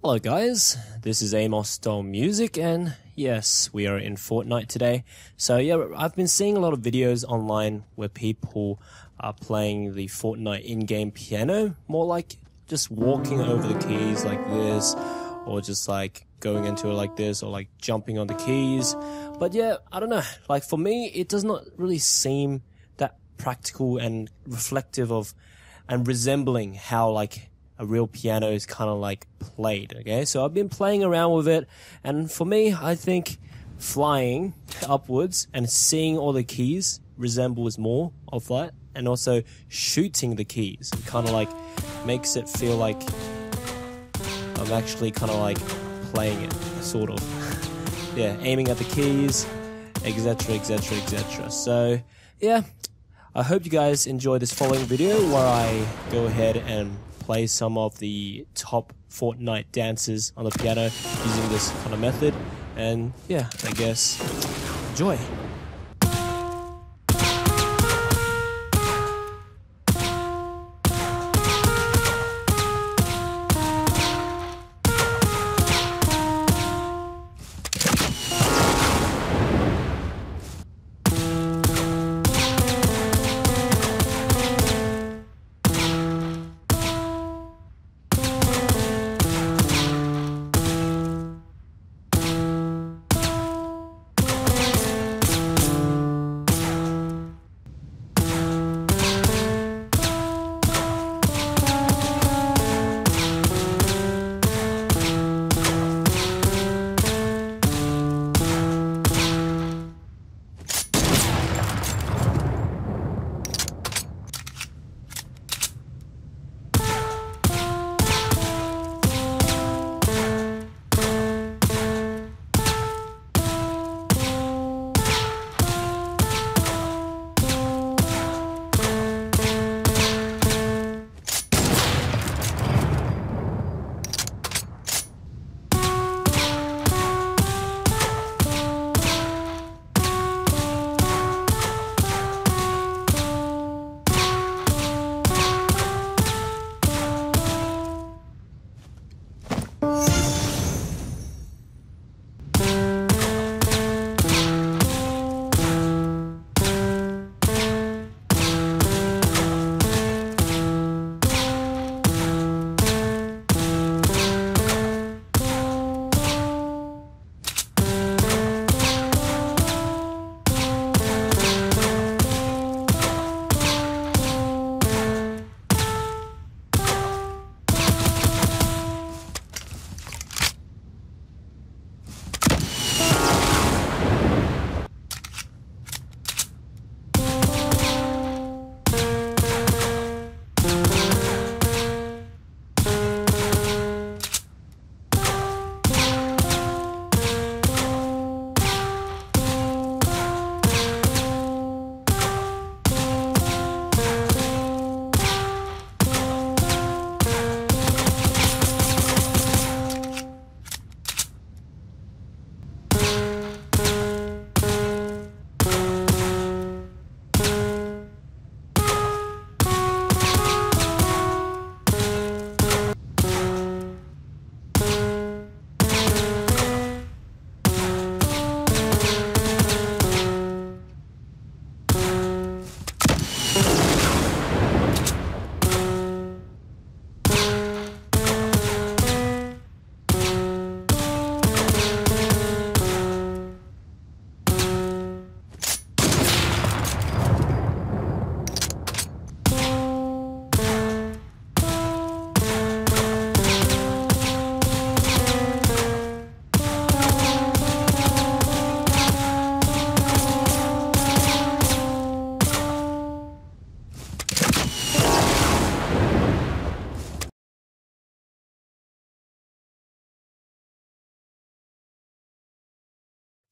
Hello, guys. This is Amosdoll Music, and yes, we are in Fortnite today. So, yeah, I've been seeing a lot of videos online where people are playing the Fortnite in game piano, more like just walking over the keys like this, or just like going into it like this, or like jumping on the keys. But yeah, I don't know. Like, for me, it does not really seem that practical and reflective of and resembling how like a real piano is kind of like played. Okay, so I've been playing around with it, and for me, I think flying upwards and seeing all the keys resembles more of that, and also shooting the keys kind of like makes it feel like I'm actually kind of like playing it, sort of. yeah, aiming at the keys, etc., etc., etc. So, yeah. I hope you guys enjoy this following video where I go ahead and play some of the top Fortnite dances on the piano using this kind of method. And yeah, I guess enjoy.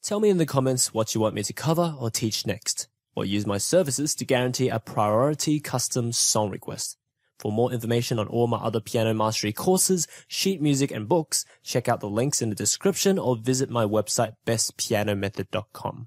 Tell me in the comments what you want me to cover or teach next, or use my services to guarantee a priority custom song request. For more information on all my other piano mastery courses, sheet music, and books, check out the links in the description or visit my website bestpianomethod.com.